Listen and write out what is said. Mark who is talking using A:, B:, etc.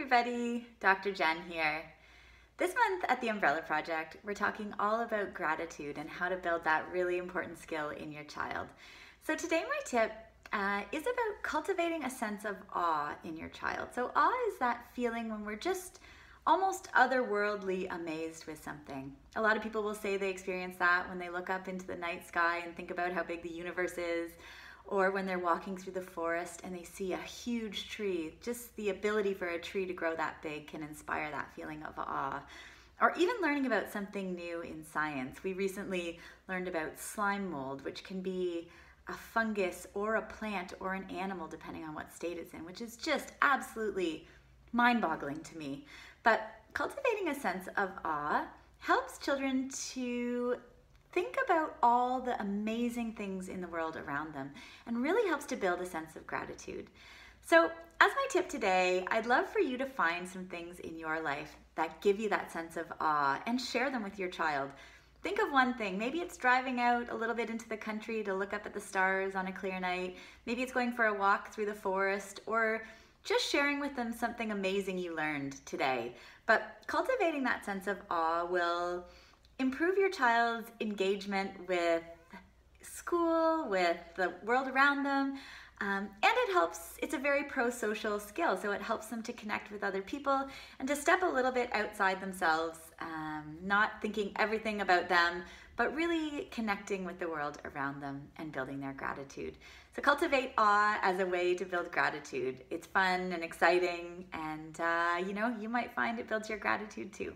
A: everybody, Dr. Jen here. This month at the Umbrella Project, we're talking all about gratitude and how to build that really important skill in your child. So today my tip uh, is about cultivating a sense of awe in your child. So awe is that feeling when we're just almost otherworldly amazed with something. A lot of people will say they experience that when they look up into the night sky and think about how big the universe is or when they're walking through the forest and they see a huge tree, just the ability for a tree to grow that big can inspire that feeling of awe. Or even learning about something new in science. We recently learned about slime mold, which can be a fungus or a plant or an animal, depending on what state it's in, which is just absolutely mind boggling to me. But cultivating a sense of awe helps children to think about all the amazing things in the world around them and really helps to build a sense of gratitude. So, as my tip today, I'd love for you to find some things in your life that give you that sense of awe and share them with your child. Think of one thing. Maybe it's driving out a little bit into the country to look up at the stars on a clear night. Maybe it's going for a walk through the forest or just sharing with them something amazing you learned today. But cultivating that sense of awe will improve your child's engagement with school, with the world around them. Um, and it helps, it's a very pro social skill, so it helps them to connect with other people and to step a little bit outside themselves, um, not thinking everything about them, but really connecting with the world around them and building their gratitude. So, cultivate awe as a way to build gratitude. It's fun and exciting, and uh, you know, you might find it builds your gratitude too.